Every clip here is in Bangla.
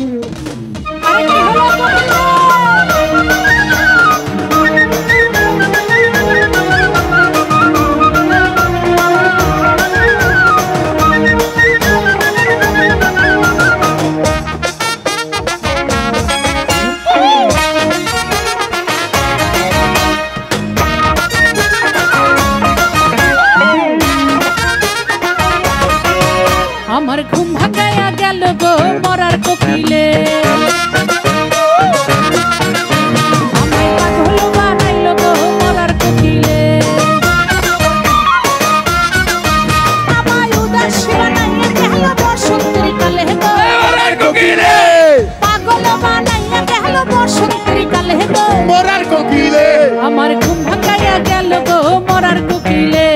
うん。কালে গো। মরার কোকিলে। আমার ঘুম ভাঙাইয়া গেল গো মরার কোকিলে।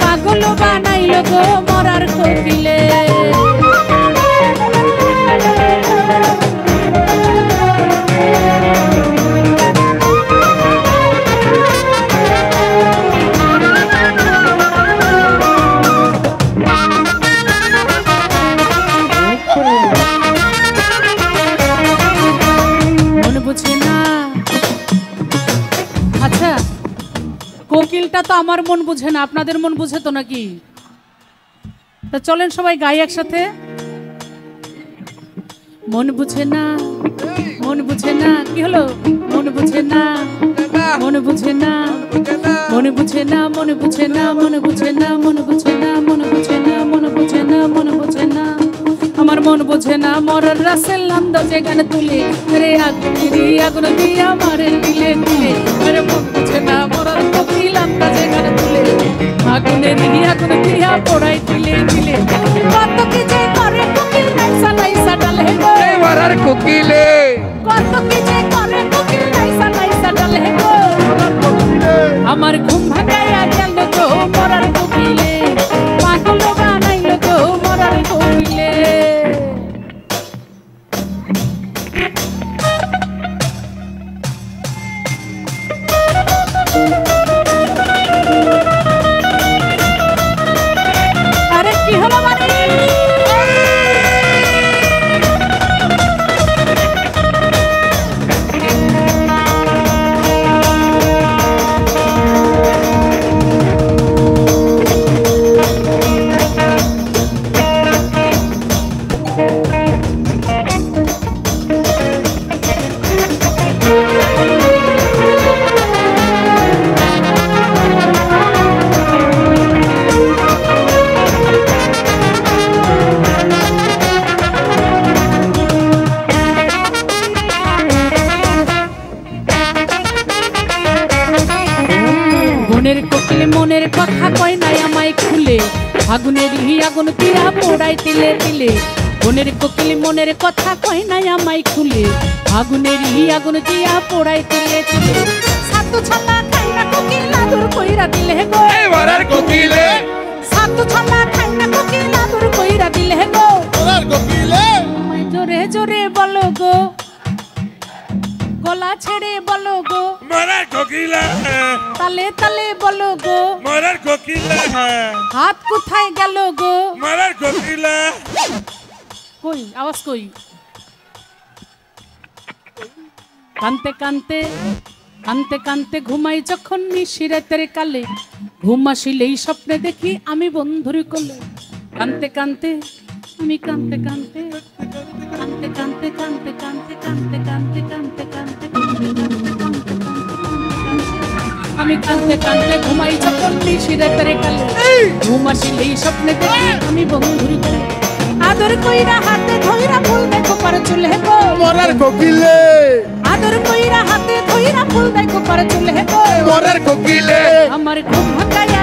পাগল বানাইল গো মরার কোকিলে। কোকিলটা তো আমার মন বুঝে না আপনাদের মন বুঝে তো নাকি তা চলেন সবাই গাই একসাথে মন বুঝে না মন বুঝে না কি হলো মন বুঝে না মন বুঝে না মনে বুঝে না মনে বুঝে না মনে বুঝে না মনে বুঝে না মনে বুঝে না মনে বুঝে না মনে মন বুঝে না, মরার রাসেল নান্দ যেখানে তুলে। রে আগুন রে আগুন দিয়া মারে দিলে দিলে। আরে মন বুঝে না, মরার কোকিল আন্দা যেখানে তুলে। আগুনে রে আগুন দিয়া পড়াই দিলে। মনের কোকিল মনের কথা কয় নাই আমায় খুলে। আগুনের হি আগুন পিয়া পোড়াই তিলে তিলে। মনের কোকিল মনের কথা কয় নাই আমায় খুলে। আগুনের হি আগুন দিয়া পোড়াই তিলে তিলে। সাতু ছালা খাই না কোকিল আদুর কইরা দিলে গো। মরার কোকিলে? সাতু ছালা খাই না কোকিল আদুর কইরা দিলে গো। মরার কোকিলে? জোরে জোরে বলো গো। গলা ছেড়ে বলো গো। মরার কোকিলে তালে তালে বলো গো। মরার কোকিলে হাত কোথায় গেল গো? মরার কোকিলে। কই? আওয়াজ কই? কানতে কানতে কানতে কানতে ঘুমাই যখন নিশিরাতের কালে। ঘুম আসিলেই স্বপ্নে দেখি আমি বন্ধুর কোলে। কানতে কানতে আমি কানতে কানতে কানতে কানতে কানতে কানতে কানতে কানতে কানতে কানতে আমি কানতে কানতে ঘুমাই যখন নিশিরাতের কালে। ঘুম আসিলেই স্বপ্নে দেখি আমি বন্ধুর আদর কইরা হাতে ধইরা ফুল দেখো পার চুলে গো। মরার কোকিলে। আদর কইরা হাতে ধইরা ফুল দেখো পার চুলে গো। মরার কোকিলে। আমার ঘুম ভাঙাইয়া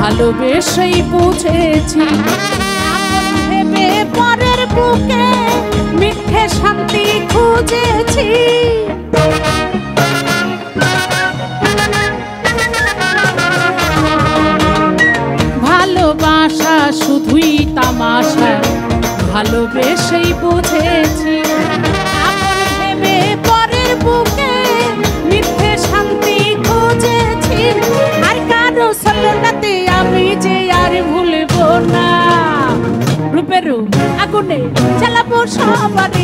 ভালোবেসেই বুঝেছি। ভেবে পরের বুকে মিথ্যে শান্তি খুঁজেছি। ভালোবাসা শুধুই তামাশা ভালোবেসেই বুঝেছি। chopper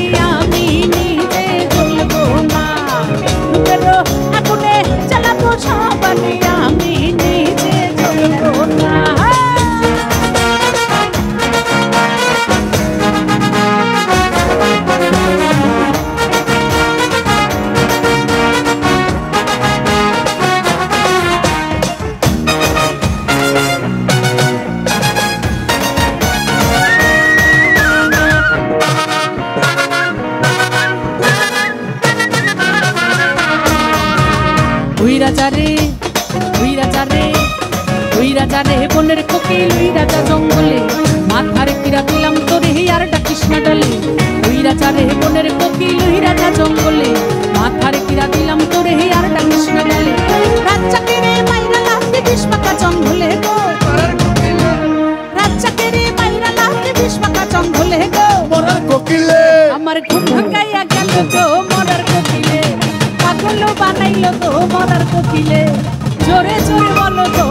ওই রাজারে ওই রাজারে ওই রাজারে বনের কোকিল ওই রাজা জঙ্গলে। মাথারে কিরা দিলাম তোরে আর ডাকিস না ডলে। ওই রাজারে বনের কোকিল ওই রাজা জঙ্গলে। মাথারে কিরা দিলাম তোরে আর ডাকিস না ডলে। রাজ্জাকে রে মাইরা পাকা জঙ্গলে গো। রাজ্জাকে রে মাইরা বিষ পাকা জঙ্গলে গো। মরার কোকিলে। আমার ঘুম ভাঙাইয়া গেল গো বানাইল তো মরার কপিলে জোরে জোরে বলো গো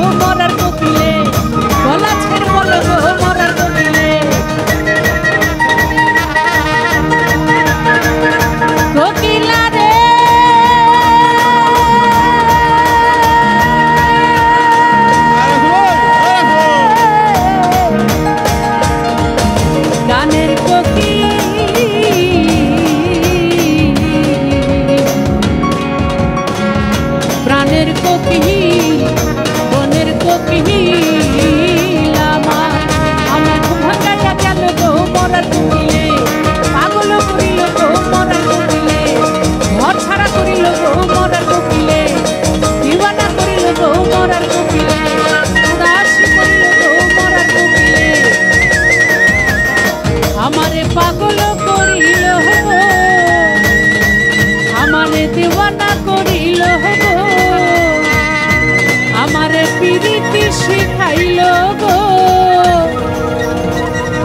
আমারে পিরিতি শিখাইল গো।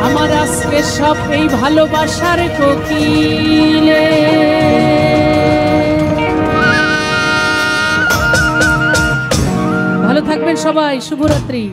আমার আজকে সব এই ভালোবাসার কোকিলে। ভালো থাকবেন সবাই শুভরাত্রি।